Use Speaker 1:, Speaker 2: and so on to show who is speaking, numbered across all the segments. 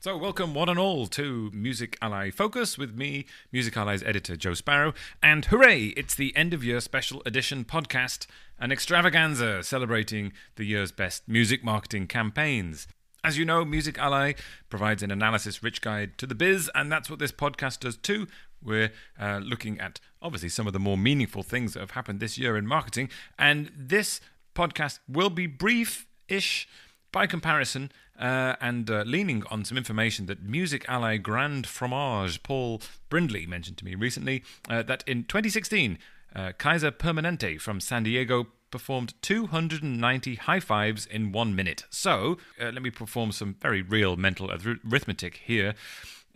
Speaker 1: So, welcome one and all to Music Ally Focus with me, Music Ally's editor Joe Sparrow. And hooray, it's the end of year special edition podcast, an extravaganza celebrating the year's best music marketing campaigns. As you know, Music Ally provides an analysis rich guide to the biz, and that's what this podcast does too. We're uh, looking at obviously some of the more meaningful things that have happened this year in marketing, and this podcast will be brief ish by comparison, uh, and uh, leaning on some information that Music Ally Grand Fromage Paul Brindley mentioned to me recently, uh, that in 2016, uh, Kaiser Permanente from San Diego performed 290 high fives in one minute. So, uh, let me perform some very real mental arithmetic here.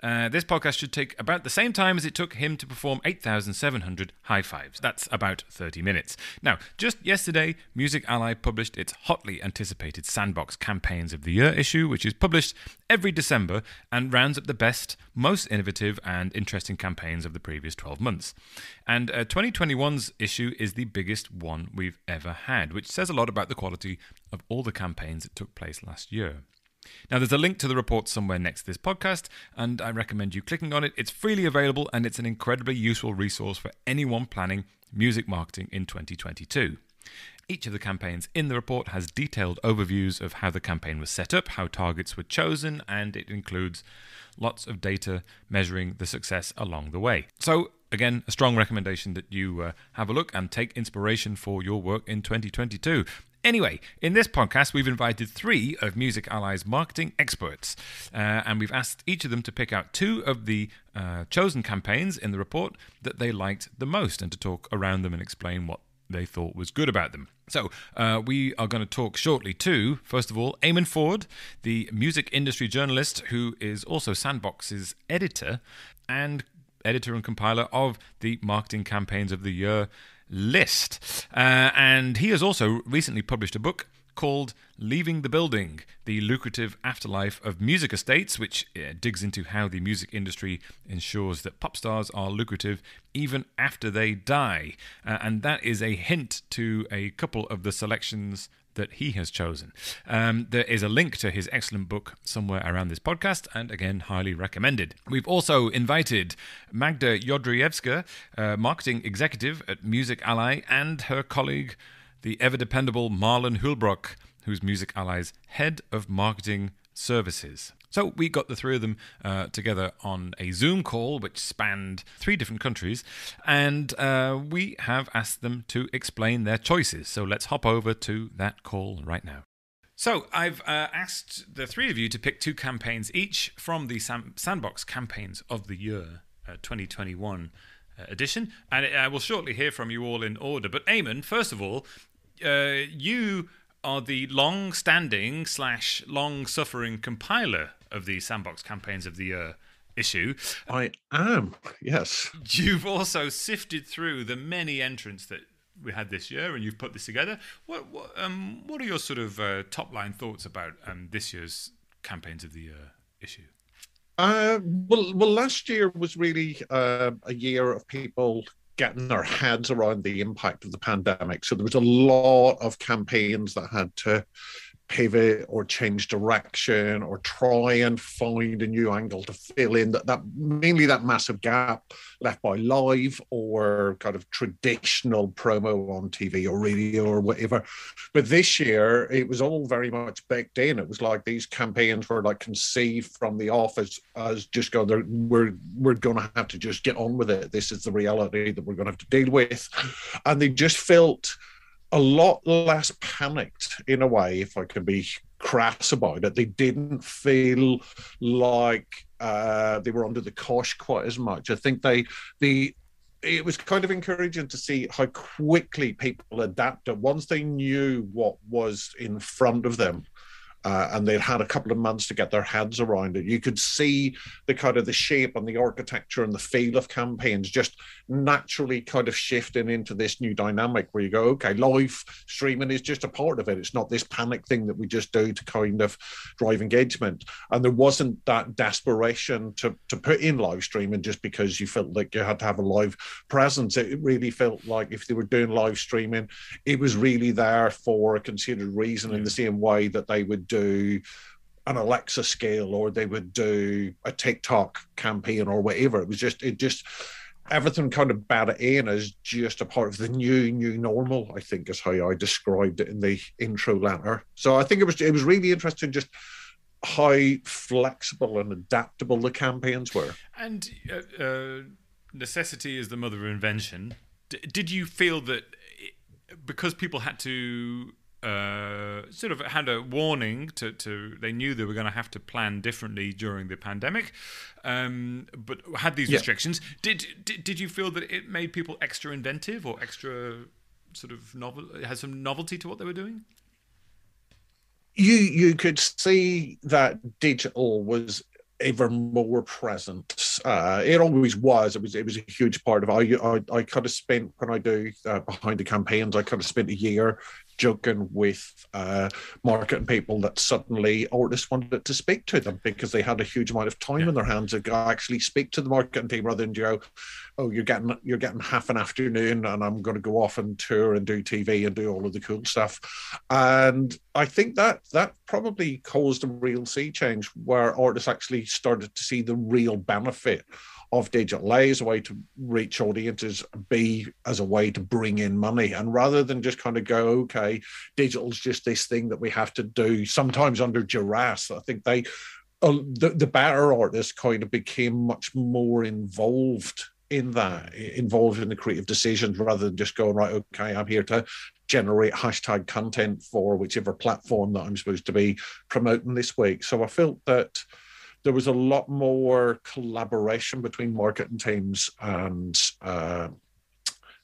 Speaker 1: Uh, this podcast should take about the same time as it took him to perform 8,700 high fives. That's about 30 minutes. Now, just yesterday, Music Ally published its hotly anticipated Sandbox Campaigns of the Year issue, which is published every December and rounds up the best, most innovative, and interesting campaigns of the previous 12 months. And uh, 2021's issue is the biggest one we've ever had, which says a lot about the quality of all the campaigns that took place last year. Now, there's a link to the report somewhere next to this podcast, and I recommend you clicking on it. It's freely available and it's an incredibly useful resource for anyone planning music marketing in 2022. Each of the campaigns in the report has detailed overviews of how the campaign was set up, how targets were chosen, and it includes lots of data measuring the success along the way. So, again, a strong recommendation that you uh, have a look and take inspiration for your work in 2022. Anyway, in this podcast, we've invited three of Music Ally's marketing experts, uh, and we've asked each of them to pick out two of the uh, chosen campaigns in the report that they liked the most and to talk around them and explain what they thought was good about them. So, uh, we are going to talk shortly to, first of all, Eamonn Forde, the music industry journalist who is also Sandbox's editor and editor and compiler of the marketing campaigns of the year list. Uh, and he has also recently published a book called Leaving the Building The Lucrative Afterlife of Music Estates, which digs into how the music industry ensures that pop stars are lucrative even after they die. Uh, and that is a hint to a couple of the selections that he has chosen. Um, there is a link to his excellent book somewhere around this podcast, and again, highly recommended. We've also invited Magda Jędrzejewska, uh, marketing executive at Music Ally, and her colleague, the ever dependable Marlen Hüllbrock, who's Music Ally's head of marketing services. So we got the three of them uh, together on a Zoom call, which spanned three different countries, and uh, we have asked them to explain their choices. So let's hop over to that call right now. So I've uh, asked the three of you to pick two campaigns each from the Sam- Sandbox campaigns of the year uh, 2021 uh, edition, and I will shortly hear from you all in order. But Eamonn, first of all, uh, you are the long-standing slash long-suffering compiler of the Sandbox Campaigns of the Year issue.
Speaker 2: I am, yes.
Speaker 1: You've also sifted through the many entrants that we had this year, and you've put this together. What what, um, what are your sort of uh, top line thoughts about um, this year's Campaigns of the Year issue?
Speaker 2: Uh, well, well, last year was really uh, a year of people getting their heads around the impact of the pandemic. So there was a lot of campaigns that had to pivot or change direction or try and find a new angle to fill in that, that mainly that massive gap left by live or kind of traditional promo on TV or radio or whatever. But this year it was all very much baked in. It was like these campaigns were like conceived from the office as just going, we're we're gonna have to just get on with it. This is the reality that we're gonna have to deal with. And they just felt a lot less panicked in a way, if I can be crass about it. They didn't feel like uh, they were under the cosh quite as much. I think they the it was kind of encouraging to see how quickly people adapted once they knew what was in front of them uh, and they'd had a couple of months to get their heads around it. You could see the kind of the shape and the architecture and the feel of campaigns just naturally kind of shifting into this new dynamic where you go, okay, live streaming is just a part of it. It's not this panic thing that we just do to kind of drive engagement. And there wasn't that desperation to to put in live streaming just because you felt like you had to have a live presence. It really felt like if they were doing live streaming, it was really there for a considered reason in the same way that they would do an Alexa skill or they would do a TikTok campaign or whatever. It was just it just everything kind of bad in as just a part of the new new normal. I think is how I described it in the intro letter. So I think it was it was really interesting just how flexible and adaptable the campaigns were.
Speaker 1: And uh, uh, necessity is the mother of invention. D- did you feel that it, because people had to uh, sort of had a warning to, to they knew they were going to have to plan differently during the pandemic, um, but had these yeah. restrictions. Did, did did you feel that it made people extra inventive or extra sort of novel? Has some novelty to what they were doing?
Speaker 2: You you could see that digital was ever more present. Uh, it always was. It was. It was a huge part of. It. I I, I kind of spent when I do uh, behind the campaigns. I kind of spent a year joking with uh, marketing people that suddenly artists wanted to speak to them because they had a huge amount of time yeah. in their hands to actually speak to the marketing team rather than go, oh, you're getting you're getting half an afternoon and I'm going to go off and tour and do TV and do all of the cool stuff. And I think that that probably caused a real sea change where artists actually started to see the real benefit of digital A as a way to reach audiences, B as a way to bring in money. And rather than just kind of go, okay, digital's just this thing that we have to do, sometimes under duress, I think they, uh, the, the better artists kind of became much more involved in that, involved in the creative decisions rather than just going, right, okay, I'm here to generate hashtag content for whichever platform that I'm supposed to be promoting this week. So I felt that there was a lot more collaboration between marketing teams and uh,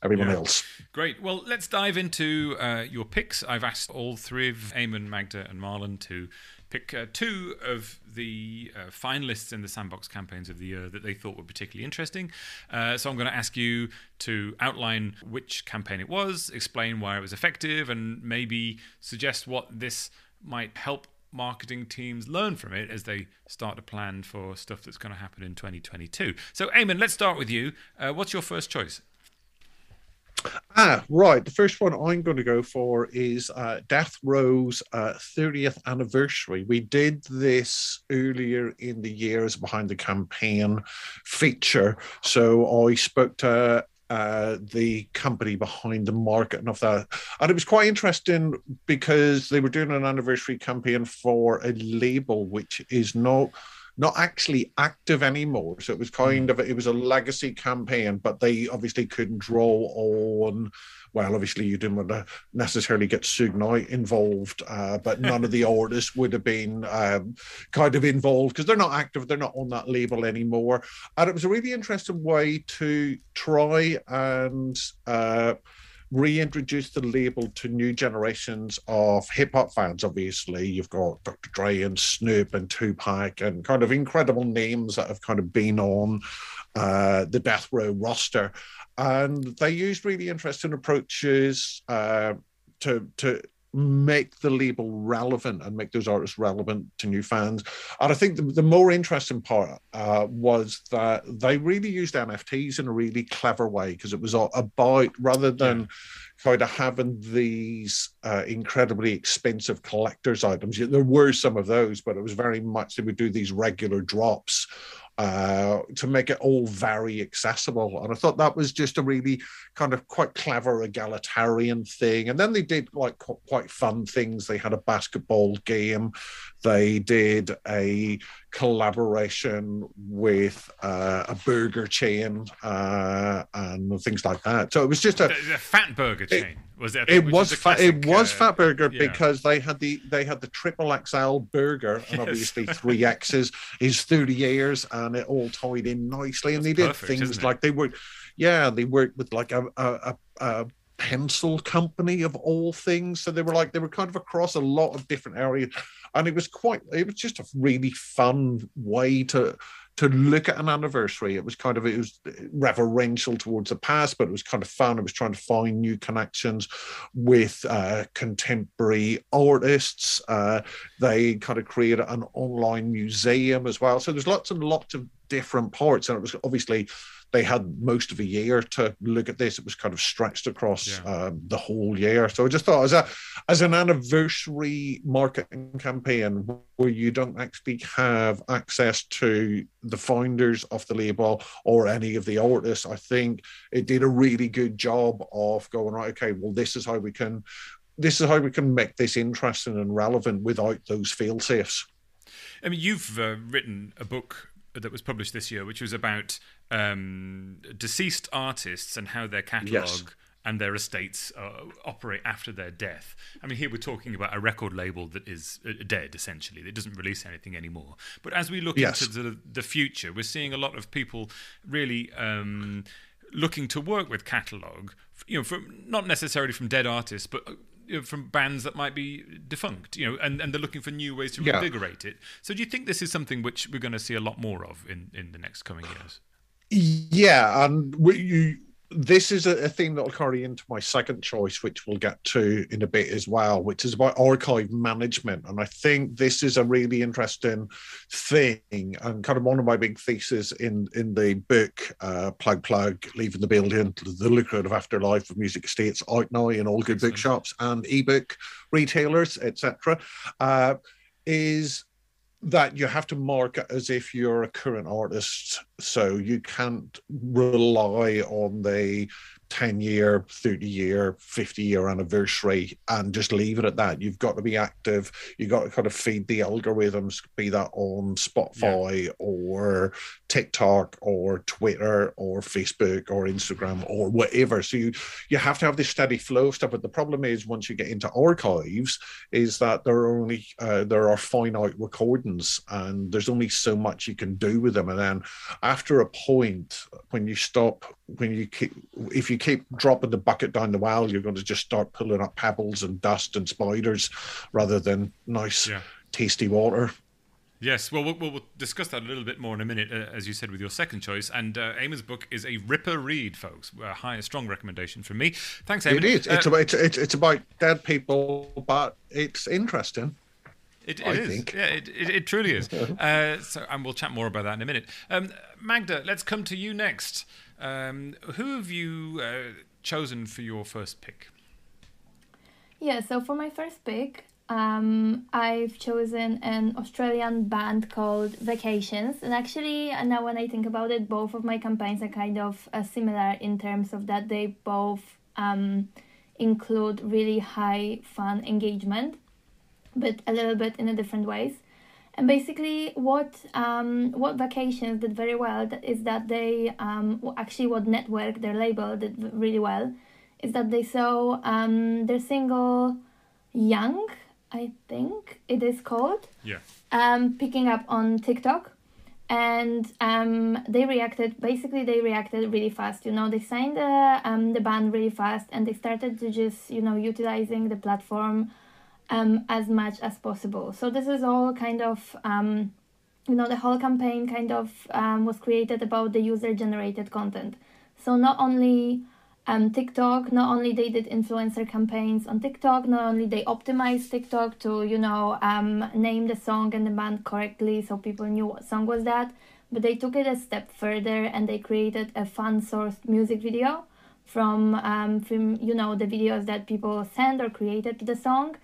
Speaker 2: everyone yeah. else.
Speaker 1: Great. Well, let's dive into uh, your picks. I've asked all three of Eamonn, Magda, and Marlen to pick uh, two of the uh, finalists in the sandbox campaigns of the year that they thought were particularly interesting. Uh, so I'm going to ask you to outline which campaign it was, explain why it was effective, and maybe suggest what this might help marketing teams learn from it as they start to plan for stuff that's going to happen in 2022. So, Eamonn, let's start with you. Uh, what's your first choice?
Speaker 2: Ah, right. The first one I'm going to go for is uh, Death Row's uh, 30th anniversary. We did this earlier in the year as behind the campaign feature. So I spoke to uh, the company behind the marketing of that. And it was quite interesting because they were doing an anniversary campaign for a label which is not not actually active anymore. So it was kind mm. of it was a legacy campaign, but they obviously couldn't draw on well, obviously you didn't want to necessarily get Suge Knight involved, uh, but none of the artists would have been um, kind of involved because they're not active, they're not on that label anymore. And it was a really interesting way to try and uh, reintroduce the label to new generations of hip hop fans. Obviously, you've got Dr. Dre and Snoop and Tupac and kind of incredible names that have kind of been on uh, the Death Row roster and they used really interesting approaches uh, to to make the label relevant and make those artists relevant to new fans. And I think the, the more interesting part uh, was that they really used NFTs in a really clever way because it was about rather than yeah. kind of having these uh, incredibly expensive collector's items. There were some of those, but it was very much they would do these regular drops uh, to make it all very accessible. And I thought that was just a really kind of quite clever egalitarian thing. And then they did like quite fun things. They had a basketball game. They did a collaboration with uh, a burger chain uh, and things like that. So it was just a,
Speaker 1: the, the fat burger chain. It, was it?
Speaker 2: It was fat. Classic, it was uh, Fatburger yeah. because they had the they had the triple XL burger and yes. obviously three X's is thirty years and it all tied in nicely. And That's they did perfect, things like they were, yeah, they worked with like a, a, a pencil company of all things. So they were like they were kind of across a lot of different areas, and it was quite. It was just a really fun way to to look at an anniversary. It was kind of it was reverential towards the past, but it was kind of fun. It was trying to find new connections with uh, contemporary artists. Uh, they kind of created an online museum as well. So there's lots and lots of different parts, and it was obviously they had most of a year to look at this. It was kind of stretched across yeah. um, the whole year. So I just thought, as a as an anniversary marketing campaign where you don't actually have access to the founders of the label or any of the artists, I think it did a really good job of going right. Okay, well, this is how we can this is how we can make this interesting and relevant without those fail safes.
Speaker 1: I mean, you've uh, written a book that was published this year, which was about um, deceased artists and how their catalogue yes. and their estates uh, operate after their death. I mean, here we're talking about a record label that is uh, dead, essentially, that doesn't release anything anymore. But as we look yes. into the, the, future, we're seeing a lot of people really. Um, looking to work with catalogue, you know, from not necessarily from dead artists, but from bands that might be defunct, you know, and, and they're looking for new ways to reinvigorate yeah. it. So do you think this is something which we're going to see a lot more of in, in the next coming years?
Speaker 2: Yeah, and we, you this is a, theme that will carry into my second choice, which we'll get to in a bit as well, which is about archive management. And I think this is a really interesting thing and kind of one of my big theses in, in the book, uh, Plug Plug, Leaving the Building, The Lucrative Afterlife of Music Estates, out now in all good bookshops and ebook retailers, etc. Uh, is that you have to market as if you're a current artist. So you can't rely on the 10 year, 30 year, 50 year anniversary and just leave it at that. You've got to be active. You've got to kind of feed the algorithms, be that on Spotify yeah. or TikTok or Twitter or Facebook or Instagram or whatever. So you, you have to have this steady flow of stuff. But the problem is once you get into archives, is that there are only uh, there are finite recordings and there's only so much you can do with them. And then after a point, when you stop, when you keep if you keep dropping the bucket down the well, you're going to just start pulling up pebbles and dust and spiders rather than nice, yeah. tasty water.
Speaker 1: Yes, well, well, we'll discuss that a little bit more in a minute, uh, as you said, with your second choice. And uh, Eamonn's book is a ripper read, folks. A high, a strong recommendation from me. Thanks, Eamonn.
Speaker 2: It is. Uh, it's, about, it's, it's about dead people, but it's interesting.
Speaker 1: It, it is. Think. Yeah, it, it, it, truly is. Uh, so, and we'll chat more about that in a minute. Um, Magda, let's come to you next. Um, who have you uh, chosen for your first pick?
Speaker 3: Yeah, so for my first pick, um, I've chosen an Australian band called Vacations. And actually, now when I think about it, both of my campaigns are kind of uh, similar in terms of that they both um, include really high fun engagement, but a little bit in a different ways. And basically, what um, what Vacations did very well is that they um, actually what Nettwerk their label did really well is that they saw um, their single "Young," I think it is called.
Speaker 1: Yeah.
Speaker 3: Um, picking up on TikTok, and um, they reacted. Basically, they reacted really fast. You know, they signed the um the band really fast, and they started to just you know utilizing the platform um, as much as possible. So this is all kind of um, you know the whole campaign kind of um, was created about the user generated content. So not only um, TikTok, not only they did influencer campaigns on TikTok, not only they optimized TikTok to you know um, name the song and the band correctly so people knew what song was that, but they took it a step further and they created a fan sourced music video from um, from you know the videos that people send or created to the song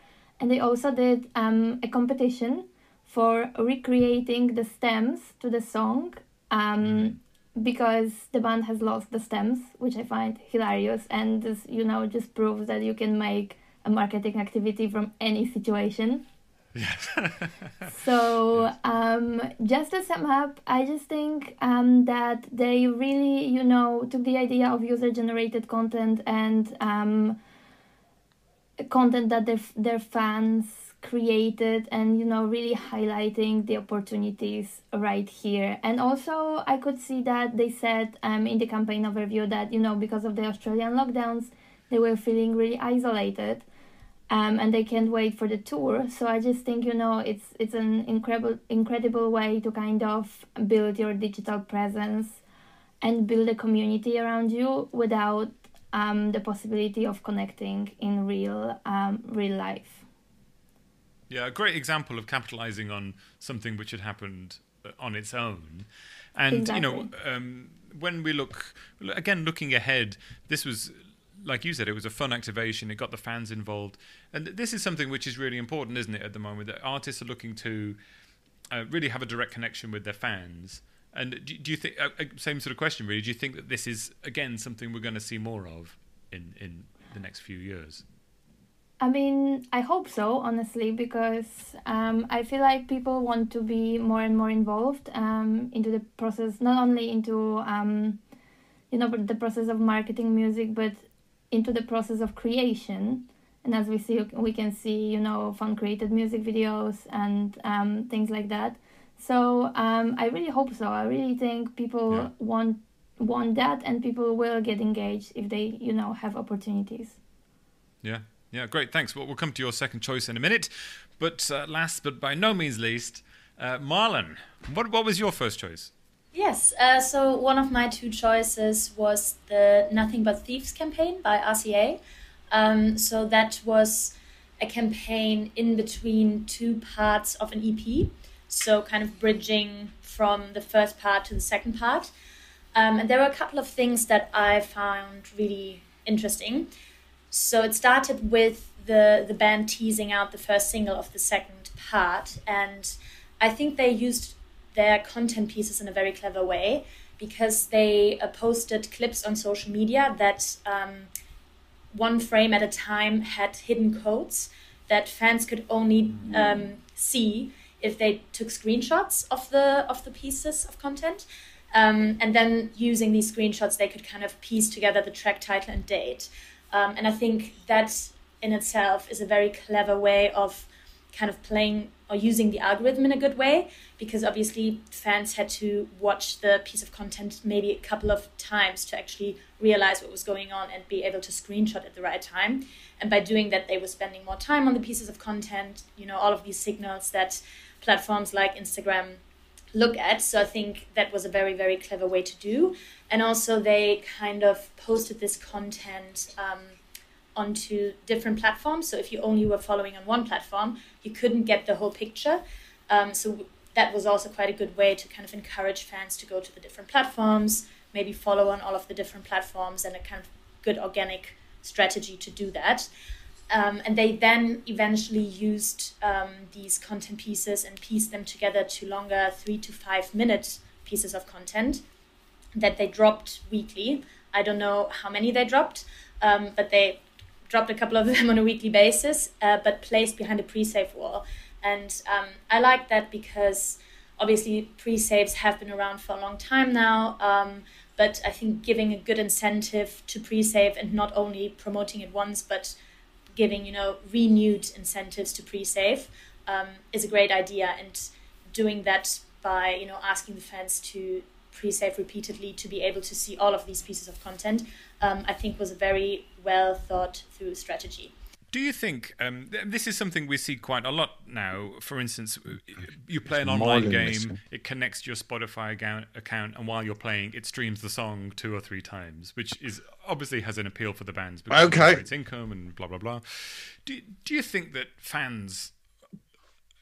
Speaker 3: and they also did um, a competition for recreating the stems to the song um, mm. because the band has lost the stems, which I find hilarious, and this, you know just proves that you can make a marketing activity from any situation.
Speaker 1: Yeah.
Speaker 3: so um, just to sum up, I just think um, that they really, you know, took the idea of user-generated content and um, content that their, their fans created and you know really highlighting the opportunities right here. And also i could see that they said um, in the campaign overview that you know because of the australian lockdowns they were feeling really isolated um, and they can't wait for the tour. So i just think you know it's it's an incredible incredible way to kind of build your digital presence and build a community around you without um, the possibility of connecting in real um, real life.
Speaker 1: Yeah, a great example of capitalizing on something which had happened uh, on its own, and exactly. you know. Um, when we look again, looking ahead, this was like you said, it was a fun activation. It got the fans involved, and this is something which is really important, isn't it? At the moment, that artists are looking to uh, really have a direct connection with their fans. And do, do you think uh, uh, same sort of question? Really, do you think that this is again something we're going to see more of in in the next few years?
Speaker 3: I mean, I hope so, honestly, because um, I feel like people want to be more and more involved um, into the process, not only into um, you know the process of marketing music, but into the process of creation. And as we see, we can see you know fan created music videos and um, things like that. So um, I really hope so. I really think people yeah. want want that, and people will get engaged if they you know have opportunities.
Speaker 1: Yeah, yeah, great. Thanks. Well, we'll come to your second choice in a minute. But uh, last but by no means least, uh, Marlen, what, what was your first choice?
Speaker 4: Yes, uh, so one of my two choices was the Nothing But Thieves campaign by RCA. Um, so that was a campaign in between two parts of an EP, so kind of bridging from the first part to the second part. Um, and there were a couple of things that I found really interesting. So it started with the the band teasing out the first single of the second part, and I think they used their content pieces in a very clever way because they uh, posted clips on social media that um, one frame at a time had hidden codes that fans could only mm-hmm. um, see if they took screenshots of the of the pieces of content. Um, and then using these screenshots, they could kind of piece together the track title and date. Um, and I think that in itself is a very clever way of kind of playing or using the algorithm in a good way because obviously fans had to watch the piece of content maybe a couple of times to actually realize what was going on and be able to screenshot at the right time and by doing that they were spending more time on the pieces of content you know all of these signals that platforms like instagram look at so i think that was a very very clever way to do and also they kind of posted this content um, onto different platforms. So if you only were following on one platform, you couldn't get the whole picture. Um, so that was also quite a good way to kind of encourage fans to go to the different platforms, maybe follow on all of the different platforms, and a kind of good organic strategy to do that. Um, and they then eventually used um, these content pieces and pieced them together to longer three to five minute pieces of content that they dropped weekly. I don't know how many they dropped, um, but they dropped a couple of them on a weekly basis, uh, but placed behind a pre-save wall. And um, I like that because obviously pre-saves have been around for a long time now. Um, but I think giving a good incentive to pre-save and not only promoting it once, but giving you know renewed incentives to pre-save um, is a great idea. And doing that by you know asking the fans to pre-save repeatedly to be able to see all of these pieces of content, um, I think was a very well thought through strategy.
Speaker 1: Do you think um, this is something we see quite a lot now? For instance, you play an online game, it connects to your Spotify account, and while you're playing, it streams the song two or three times, which is obviously has an appeal for the bands because
Speaker 2: okay.
Speaker 1: it's income and blah blah blah. Do do you think that fans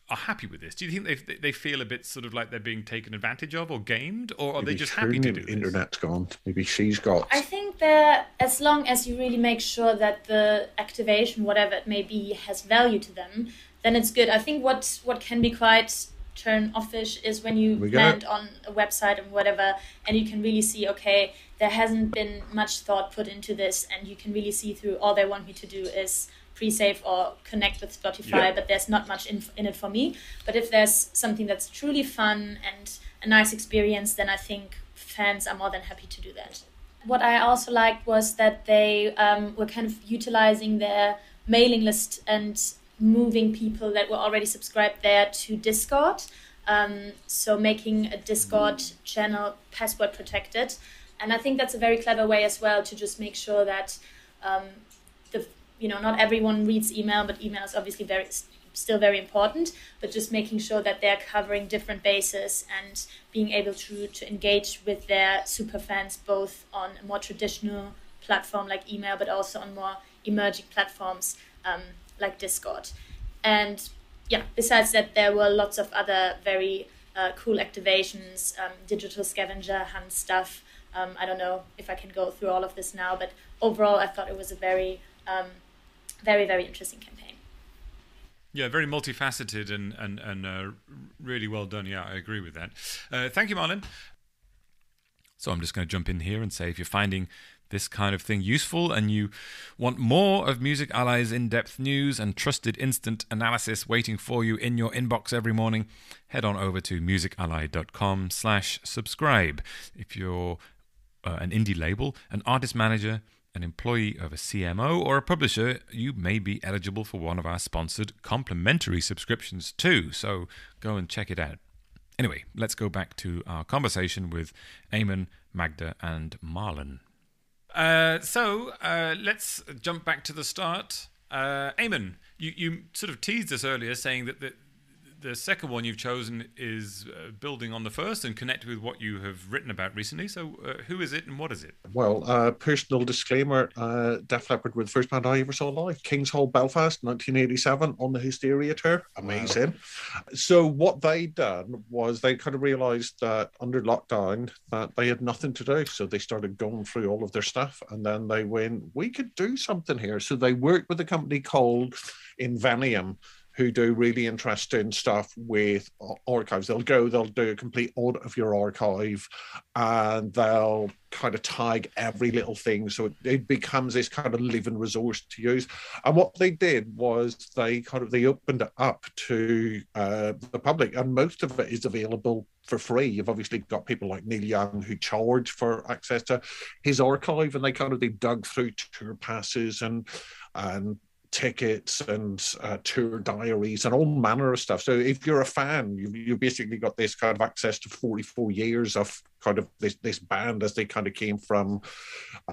Speaker 1: are happy with this? Do you think they they feel a bit sort of like they're being taken advantage of or gamed, or are Maybe they just happy to do
Speaker 2: this? Internet's gone. Maybe she's got.
Speaker 4: I think that as long as you really make sure that the activation, whatever it may be, has value to them, then it's good. I think what what can be quite turn offish is when you land on a website and whatever, and you can really see, okay, there hasn't been much thought put into this, and you can really see through all they want me to do is pre-save or connect with Spotify, yeah. but there's not much in, in it for me. But if there's something that's truly fun and a nice experience, then I think fans are more than happy to do that. What I also liked was that they um, were kind of utilizing their mailing list and moving people that were already subscribed there to Discord. Um, so making a Discord channel password protected. And I think that's a very clever way as well to just make sure that um, the you know not everyone reads email, but email is obviously very still very important. But just making sure that they're covering different bases and being able to to engage with their super fans both on a more traditional platform like email, but also on more emerging platforms um, like Discord. And yeah, besides that, there were lots of other very uh, cool activations, um, digital scavenger hunt stuff, Um, I don't know if I can go through all of this now, but overall, I thought it was a very, um, very, very interesting campaign.
Speaker 1: Yeah, very multifaceted and and and uh, really well done. Yeah, I agree with that. Uh, thank you, Marlen. So I'm just going to jump in here and say if you're finding this kind of thing useful and you want more of Music Ally's in-depth news and trusted instant analysis waiting for you in your inbox every morning, head on over to musically.com slash subscribe. If you're uh, an indie label, an artist manager, an employee of a CMO, or a publisher, you may be eligible for one of our sponsored complimentary subscriptions too. So go and check it out. Anyway, let's go back to our conversation with Eamonn, Magda, and Marlen. Uh, so uh, let's jump back to the start. Uh, Eamonn, you, you sort of teased us earlier saying that the, the second one you've chosen is uh, building on the first and connected with what you have written about recently. So, uh, who is it and what is it?
Speaker 2: Well, uh, personal disclaimer uh, Def Leppard were the first band I ever saw live. Kings Hall, Belfast, 1987, on the Hysteria tour. Amazing. Wow. So, what they done was they kind of realized that under lockdown that they had nothing to do. So, they started going through all of their stuff and then they went, we could do something here. So, they worked with a company called Invenium who do really interesting stuff with archives. They'll go, they'll do a complete audit of your archive, and they'll kind of tag every little thing so it, it, becomes this kind of living resource to use. And what they did was they kind of they opened it up to uh, the public, and most of it is available for free. You've obviously got people like Neil Young who charge for access to his archive, and they kind of they dug through tour passes and and tickets and uh, tour diaries and all manner of stuff. So if you're a fan, you you basically got this kind of access to 44 years of kind of this this band as they kind of came from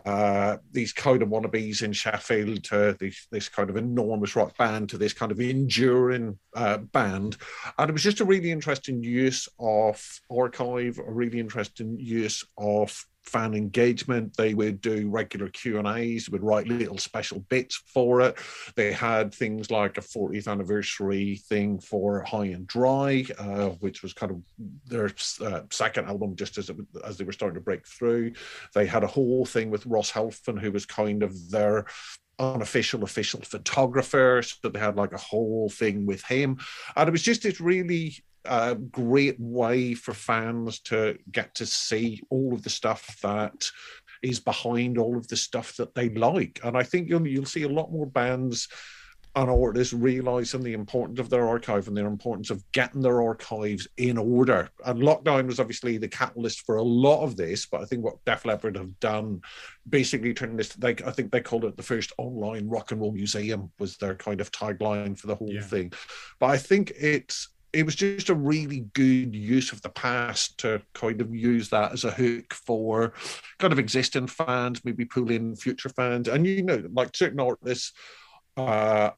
Speaker 2: uh, these kind of wannabes in Sheffield to this this kind of enormous rock band to this kind of enduring uh, band, and it was just a really interesting use of archive, a really interesting use of fan engagement. They would do regular Q and A's, would write little special bits for it. They had things like a 40th anniversary thing for High and Dry, uh, which was kind of their uh, second album, just as it, as they were starting to break through. They had a whole thing with Ross Halfin, who was kind of their unofficial official photographer so they had like a whole thing with him and it was just this really a great way for fans to get to see all of the stuff that is behind all of the stuff that they like. And I think you'll you'll see a lot more bands and artists realizing the importance of their archive and their importance of getting their archives in order. And lockdown was obviously the catalyst for a lot of this, but I think what Def Leppard have done basically turned this like I think they called it the first online rock and roll museum was their kind of tagline for the whole yeah. thing. But I think it's it was just a really good use of the past to kind of use that as a hook for kind of existing fans, maybe pull in future fans. And you know, like certain artists uh,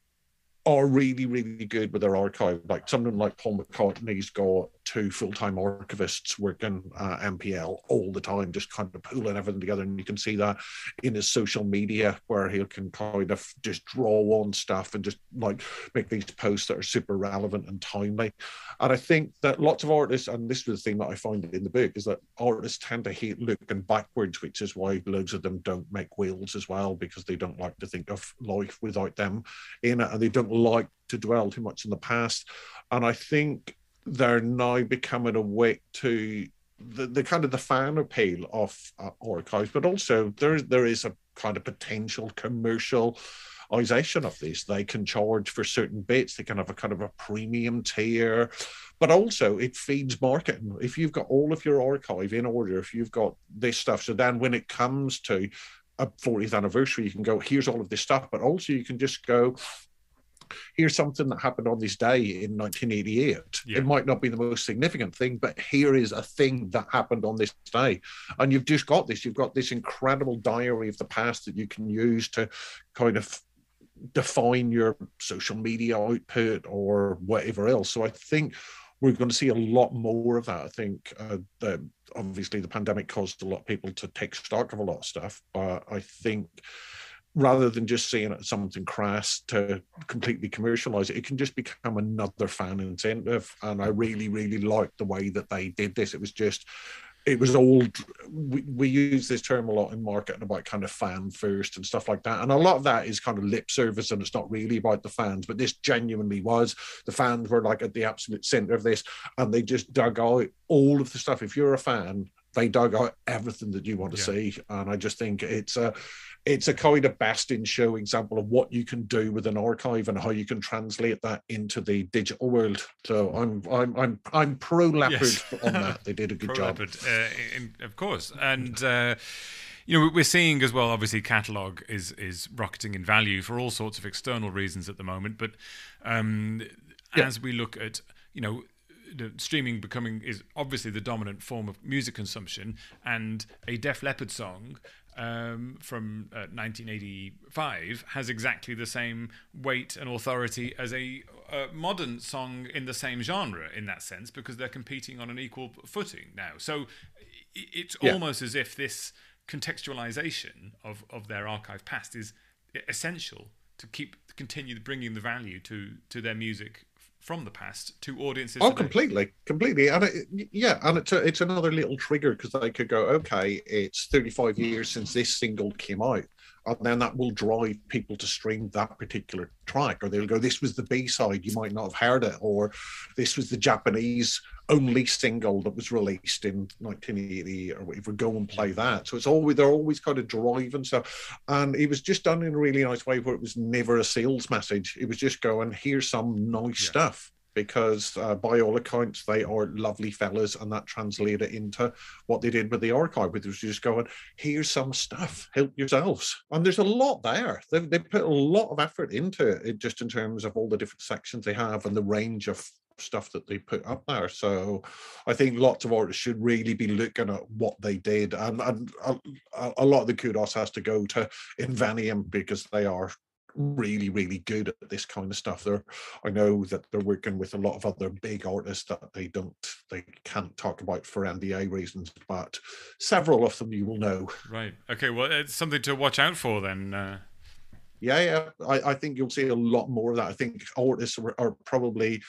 Speaker 2: are really, really good with their archive. Like someone like Paul McCartney's got two full-time archivists working uh, MPL all the time, just kind of pulling everything together. And you can see that in his social media where he can kind of just draw on stuff and just like make these posts that are super relevant and timely. And I think that lots of artists, and this was the thing that I find in the book, is that artists tend to hate looking backwards, which is why loads of them don't make wheels as well, because they don't like to think of life without them in it and they don't like to dwell too much in the past. And I think they're now becoming awake to the, the kind of the fan appeal of uh, archives, but also there there is a kind of potential commercialization of this. They can charge for certain bits. They can have a kind of a premium tier, but also it feeds marketing. If you've got all of your archive in order, if you've got this stuff, so then when it comes to a 40th anniversary, you can go, here's all of this stuff, but also you can just go, here's something that happened on this day in 1988. Yeah. It might not be the most significant thing, but here is a thing that happened on this day. And you've just got this, you've got this incredible diary of the past that you can use to kind of define your social media output or whatever else. So I think we're going to see a lot more of that. I think uh, the, obviously the pandemic caused a lot of people to take stock of a lot of stuff, but I think rather than just seeing it as something crass to completely commercialize it, it can just become another fan incentive. And I really, really liked the way that they did this. It was just it was all we, we use this term a lot in marketing about kind of fan first and stuff like that and a lot of that is kind of lip service and it's not really about the fans but this genuinely was the fans were like at the absolute center of this and they just dug out all of the stuff if you're a fan they dug out everything that you want to yeah. see and i just think it's a it's a kind of best in show example of what you can do with an archive and how you can translate that into the digital world. So I'm I'm I'm I'm pro leopard yes. on that. They did a good job.
Speaker 1: Uh, in, of course, and. Uh, you know, we're seeing as well. Obviously, catalog is is rocketing in value for all sorts of external reasons at the moment. But um, yeah. as we look at, you know, streaming becoming is obviously the dominant form of music consumption, and a Def Leppard song um, from uh, 1985 has exactly the same weight and authority as a, a, modern song in the same genre in that sense because they're competing on an equal footing now. So it's yeah. almost as if this contextualization of, of their archive past is essential to keep continue bringing the value to to their music from the past to audiences.
Speaker 2: Oh,
Speaker 1: today.
Speaker 2: completely, completely, and it, yeah, and it's a, it's another little trigger because they could go, okay, it's 35 years since this single came out, and then that will drive people to stream that particular track, or they'll go, this was the B side, you might not have heard it, or this was the Japanese only single that was released in 1980 or whatever go and play that. So it's always they're always kind of driving stuff. And it was just done in a really nice way where it was never a sales message. It was just going here's some nice yeah. stuff. Because uh, by all accounts they are lovely fellas and that translated into what they did with the archive which was just going here's some stuff. Help yourselves. And there's a lot there. They, they put a lot of effort into it just in terms of all the different sections they have and the range of stuff that they put up there. So I think lots of artists should really be looking at what they did, and, and a, a lot of the kudos has to go to Invenium because they are really really good at this kind of stuff. They're i know that they're working with a lot of other big artists that they don't they can't talk about for nda reasons but several of them you will know.
Speaker 1: Right. Okay well it's something to watch out for then uh...
Speaker 2: yeah yeah. I, I think you'll see a lot more of that. I think artists are, are probably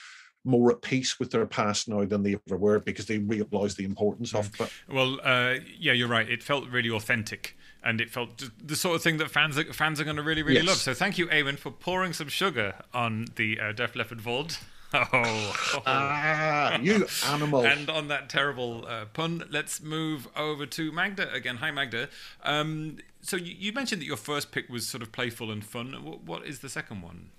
Speaker 2: more at peace with their past now than they ever were because they realise the importance of it.
Speaker 1: Well, uh, yeah, you're right. It felt really authentic, and it felt the sort of thing that fans are, fans are going to really, really yes. love. So thank you, Eamonn, for pouring some sugar on the uh, Def Leppard Vault. Oh,
Speaker 2: oh. Ah, you animal!
Speaker 1: and on that terrible uh, pun, let's move over to Magda again. Hi, Magda. Um, so you, you, mentioned that your first pick was sort of playful and fun. what, what is the second one?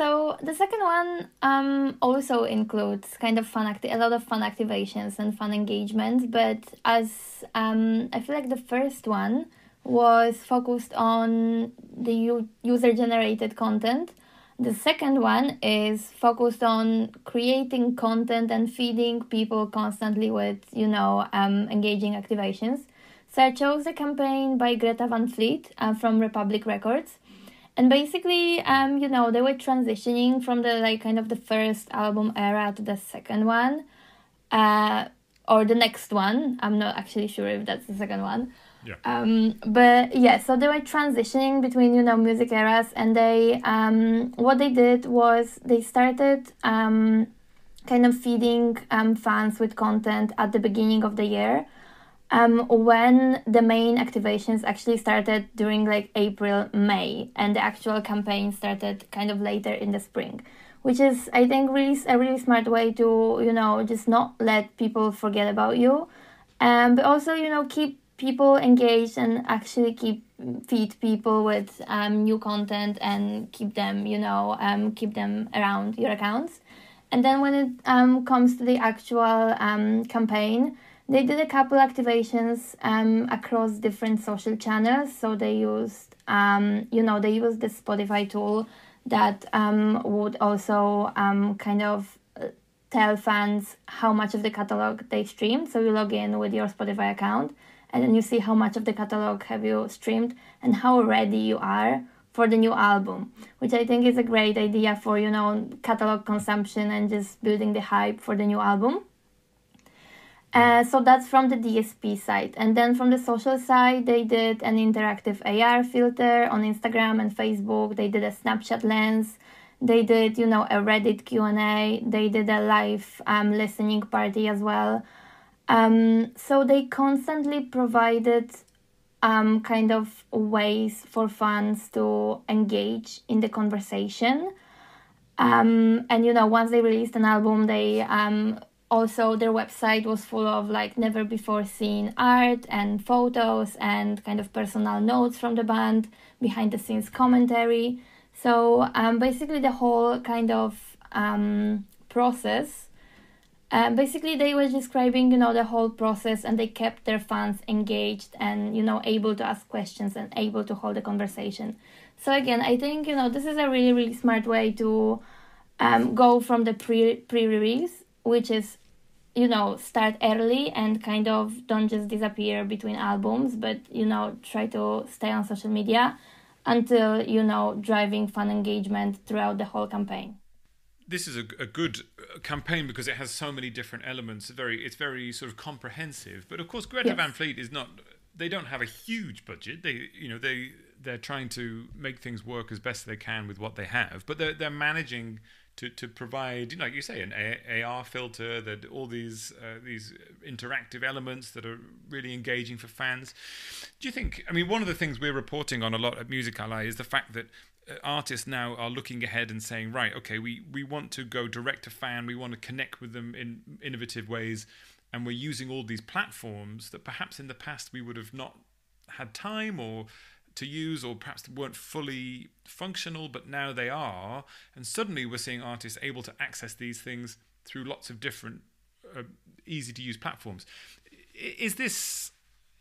Speaker 3: So the second one um, also includes kind of fun, acti- a lot of fun activations and fun engagements. But as um, I feel like the first one was focused on the u- user generated content. The second one is focused on creating content and feeding people constantly with, you know, um, engaging activations. So I chose a campaign by Greta Van Fleet uh, from Republic Records and basically um you know they were transitioning from the like kind of the first album era to the second one uh or the next one. I'm not actually sure if that's the second one.
Speaker 1: Yeah.
Speaker 3: Um, but yeah, so they were transitioning between you know music eras, and they um, what they did was they started um, kind of feeding um, fans with content at the beginning of the year, um, when the main activations actually started during like April, May, and the actual campaign started kind of later in the spring, which is I think really a really smart way to you know just not let people forget about you, um, but also you know keep people engaged and actually keep feed people with um, new content and keep them you know um, keep them around your accounts, and then when it um, comes to the actual um, campaign they did a couple activations um, across different social channels. So they used, um, you know, they used the Spotify tool that um, would also um, kind of uh, tell fans how much of the catalog they streamed. So you log in with your Spotify account and then you see how much of the catalog have you streamed and how ready you are for the new album, which I think is a great idea for, you know, catalog consumption and just building the hype for the new album. Uh, so that's from the DSP side. And then from the social side, they did an interactive AR filter on Instagram and Facebook. They did a Snapchat lens. They did, you know, a Reddit Q&A. They did a live um, listening party as well. Um, so they constantly provided um, kind of ways for fans to engage in the conversation. Um, and you know, once they released an album, they um, also their website was full of like never before seen art and photos and kind of personal notes from the band, behind the scenes commentary. So um, basically, the whole kind of um, process. Uh, basically, they were describing, you know, the whole process, and they kept their fans engaged and, you know, able to ask questions and able to hold a conversation. So again, I think you know this is a really really smart way to um, go from the pre pre release, which is you know start early and kind of don't just disappear between albums, but you know try to stay on social media until you know driving fan engagement throughout the whole campaign
Speaker 1: this is a, a, good uh, campaign because it has so many different elements. Very, it's very sort of comprehensive. But of course, Greta yes. Van Fleet is not. They don't have a huge budget. They, you know, they they're trying to make things work as best they can with what they have. But they're they're managing to, to provide, you know, like you say, an AR filter, that all these uh, these interactive elements that are really engaging for fans. Do you think? I mean, one of the things we're reporting on a lot at Music Ally is the fact that uh, artists now are looking ahead and saying, right, okay, we we want to go direct to fan, we want to connect with them in innovative ways, and we're using all these platforms that perhaps in the past we would have not had time or to use or perhaps weren't fully functional, but now they are. And suddenly we're seeing artists able to access these things through lots of different uh, easy to use platforms. Is this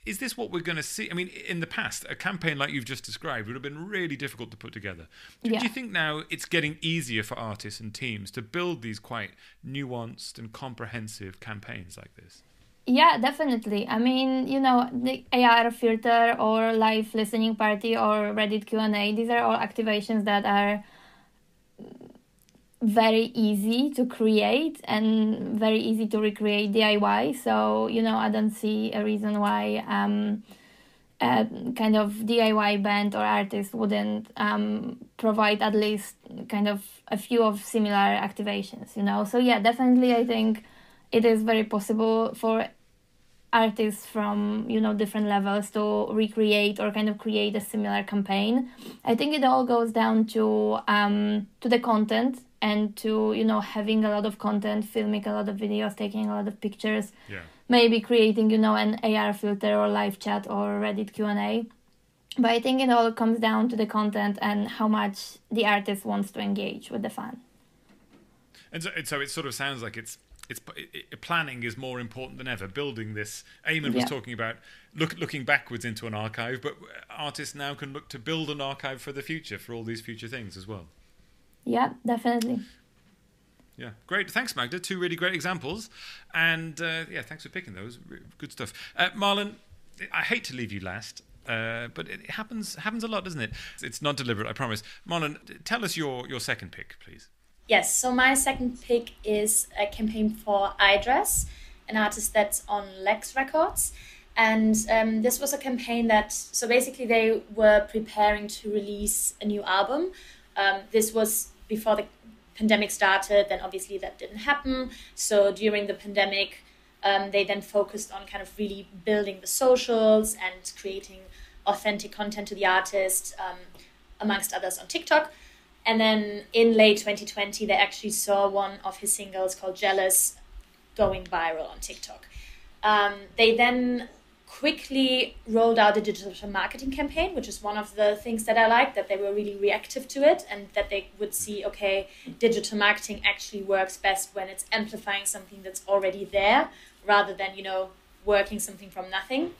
Speaker 1: is this what we're going to see? I mean, in the past, a campaign like you've just described would have been really difficult to put together. Do, yeah. do, you think now it's getting easier for artists and teams to build these quite nuanced and comprehensive campaigns like this?
Speaker 3: Yeah, definitely. I mean, you know, the AR filter or live listening party or Reddit Q&A, these are all activations that are very easy to create and very easy to recreate DIY. So, you know, I don't see a reason why um, a kind of DIY band or artist wouldn't um, provide at least kind of a few of similar activations, you know. So, yeah, definitely, I think it is very possible for artists from you know different levels to recreate or kind of create a similar campaign. I think it all goes down to um to the content and to you know having a lot of content filming a lot of videos taking a lot of pictures
Speaker 1: yeah.
Speaker 3: maybe creating you know an ar filter or live chat or reddit q&a but i think it all comes down to the content and how much the artist wants to engage with the fan.
Speaker 1: And so, so it sort of sounds like it's it's it, planning is more important than ever. Building this, Eamonn yeah. was talking about look, looking backwards into an archive, but artists now can look to build an archive for the future for all these future things as well.
Speaker 3: Yeah, definitely.
Speaker 1: Yeah, great. Thanks, Magda. Two really great examples, and uh, yeah, thanks for picking those. Good stuff. Uh, Marlen, I hate to leave you last. Uh, but it happens happens a lot, doesn't it? It's not deliberate, I promise. Marlen, tell us your, your second pick, please.
Speaker 4: Yes, so my second pick is a campaign for Eyedress, an artist that's on Lex Records. And um, this was a campaign that, so basically, they were preparing to release a new album. Um, this was before the pandemic started, then obviously that didn't happen. So during the pandemic, um, they then focused on kind of really building the socials and creating authentic content to the artist, um, amongst others on TikTok. And then in late 2020, they actually saw one of his singles called Jealous going viral on TikTok. Um, they then quickly rolled out a digital marketing campaign, which is one of the things that I like, that they were really reactive to it and that they would see, okay, digital marketing actually works best when it's amplifying something that's already there rather than, you know, working something from nothing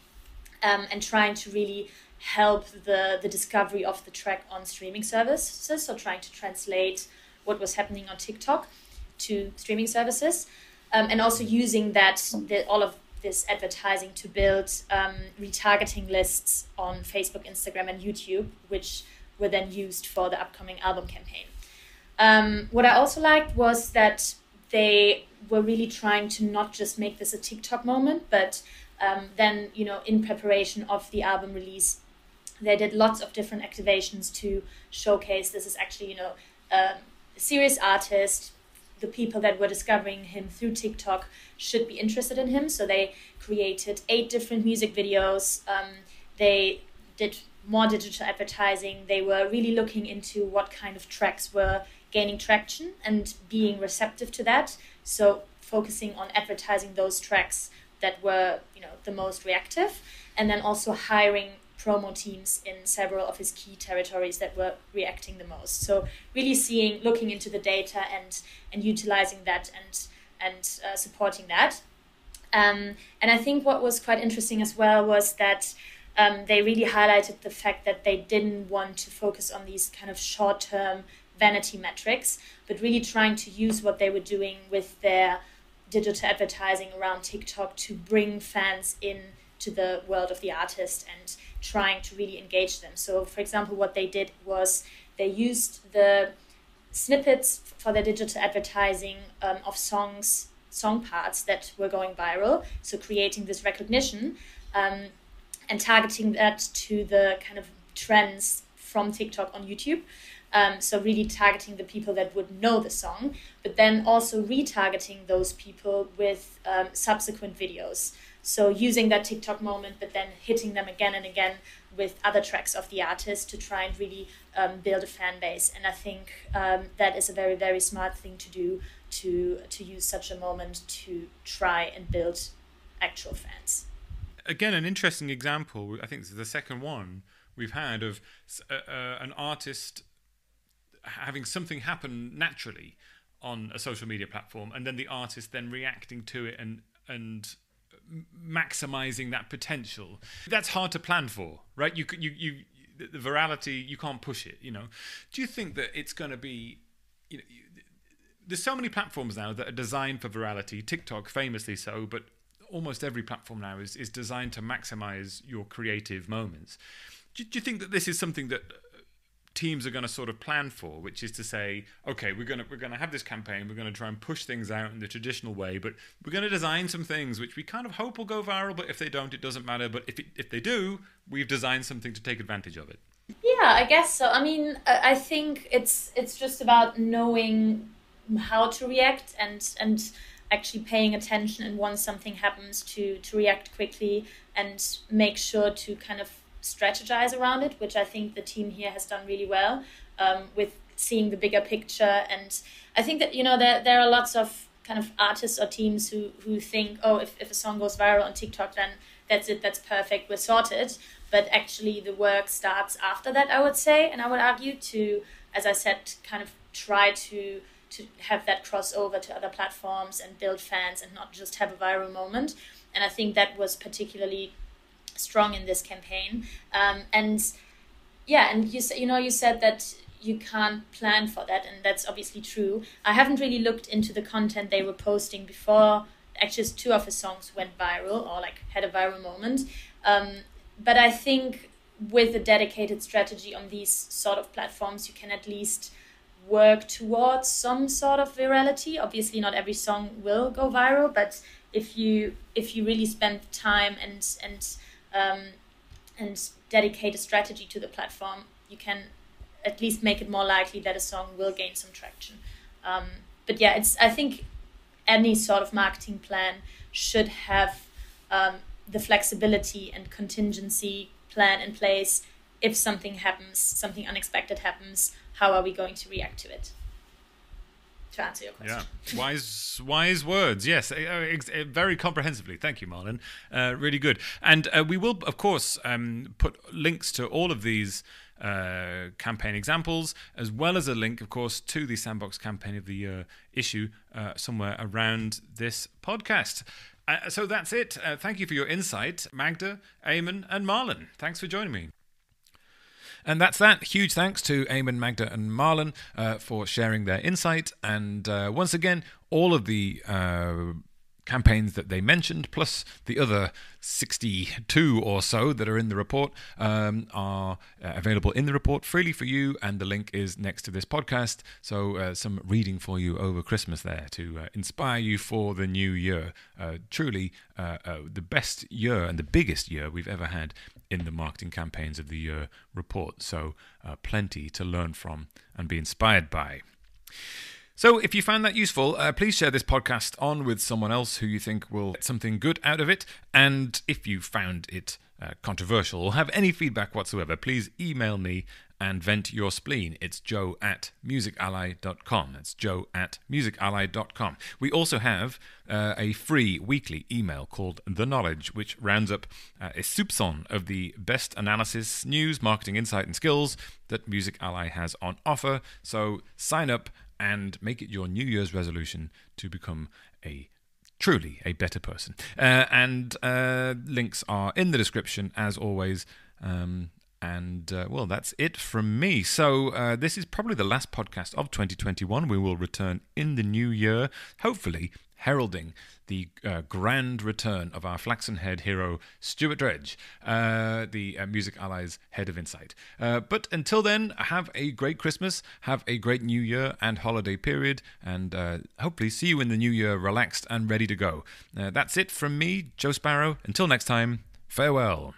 Speaker 4: um, and trying to really help the, the discovery of the track on streaming services. So trying to translate what was happening on TikTok to streaming services. Um, and also using that the, all of this advertising to build um, retargeting lists on Facebook, Instagram, and YouTube, which were then used for the upcoming album campaign. Um, what I also liked was that they were really trying to not just make this a TikTok moment, but um, then, you know, in preparation of the album release, they did lots of different activations to showcase this is actually, you know, um, a serious artist the people that were discovering him through TikTok should be interested in him. So they created eight different music videos. Um, they did more digital advertising. They were really looking into what kind of tracks were gaining traction and being receptive to that. So focusing on advertising those tracks that were, you know, the most reactive, and then also hiring promo teams in several of his key territories that were reacting the most. So really seeing, looking into the data and and utilizing that and and uh, supporting that. Um, and I think what was quite interesting as well was that um, they really highlighted the fact that they didn't want to focus on these kind of short term vanity metrics, but really trying to use what they were doing with their digital advertising around TikTok to bring fans in to the world of the artist and trying to really engage them. So, for example, what they did was they used the snippets for their digital advertising um, of songs, song parts that were going viral. So, creating this recognition um, and targeting that to the kind of trends from TikTok on YouTube. Um, so really targeting the people that would know the song, but then also retargeting those people with um, subsequent videos. So using that TikTok moment, but then hitting them again and again with other tracks of the artist to try and really um, build a fan base. And I think um, that is a very very smart thing to do to to use such a moment to try and build actual fans.
Speaker 1: Again, an interesting example. I think this is the second one we've had of uh, uh, an artist having something happen naturally on a social media platform and then the artist then reacting to it and and maximizing that potential. That's hard to plan for right? You you you the virality you can't push it you know? Do you think that it's going to be you know there's so many platforms now that are designed for virality. Tiktok famously so but almost every platform now is is designed to maximize your creative moments. Do, do you think that this is something that teams are going to sort of plan for, which is to say, okay, we're going to we're going to have this campaign, we're going to try and push things out in the traditional way, but we're going to design some things which we kind of hope will go viral, but if they don't, it doesn't matter. But if it, if they do, we've designed something to take advantage of it.
Speaker 4: Yeah, I guess so. I mean, I think it's it's just about knowing how to react and and actually paying attention and once something happens to to react quickly and make sure to kind of strategize around it, which I think the team here has done really well um, with seeing the bigger picture. And I think that, you know, there, there are lots of kind of artists or teams who, who think, oh, if, if a song goes viral on TikTok, then that's it, that's perfect, we're sorted. But actually, the work starts after that, I would say. And I would argue to, as I said, kind of try to to have that crossover to other platforms and build fans and not just have a viral moment. And I think that was particularly strong in this campaign. Um, and yeah, and you you know you said that you can't plan for that, and that's obviously true. I haven't really looked into the content they were posting before. Actually, two of his songs went viral or like had a viral moment. Um, but I think with a dedicated strategy on these sort of platforms, you can at least work towards some sort of virality. Obviously, not every song will go viral, but if you if you really spend time and and um, and dedicate a strategy to the platform, you can at least make it more likely that a song will gain some traction. Um, but yeah, it's I think any sort of marketing plan should have um, the flexibility and contingency plan in place. If something happens, something unexpected happens, how are we going to react to it? To answer your question.
Speaker 1: Yeah, wise, wise words. Yes, uh, uh, very comprehensively. Thank you, Marlen. Uh, really good. And uh, we will, of course, um, put links to all of these. Uh, campaign examples, as well as a link, of course, to the Sandbox Campaign of the Year issue uh, somewhere around this podcast. so that's it. thank you for your insight, Magda, Eamonn, and Marlon. Thanks for joining me. And that's that. Huge thanks to Eamonn, Magda, and Marlen uh, for sharing their insight. And uh, once again, all of the uh, campaigns that they mentioned, plus the other 62 or so that are in the report, um, are uh, available in the report freely for you. And the link is next to this podcast. So, uh, some reading for you over Christmas there to uh, inspire you for the new year. Uh, truly, the best year and the biggest year we've ever had in the marketing campaigns of the year report. So, plenty to learn from and be inspired by. So, if you found that useful, uh, please share this podcast on with someone else who you think will get something good out of it. And if you found it uh, controversial or have any feedback whatsoever, please email me and vent your spleen. It's joe at musically.com. That's joe at musically.com. We also have uh, a free weekly email called The Knowledge, which rounds up uh, a soupçon of the best analysis, news, marketing insight, and skills that Music Ally has on offer. So sign up and make it your New Year's resolution to become a truly a better person. Uh, and uh, links are in the description as always. Um, and uh, well, that's it from me. So, uh, this is probably the last podcast of 2021. We will return in the new year, hopefully heralding the uh, grand return of our flaxen head hero, Stuart Dredge, uh, the uh, Music Ally's head of Insight. Uh, but until then, have a great Christmas, have a great New Year and holiday period, and hopefully see you in the new year relaxed and ready to go. That's it from me, Joe Sparrow. Until next time, farewell.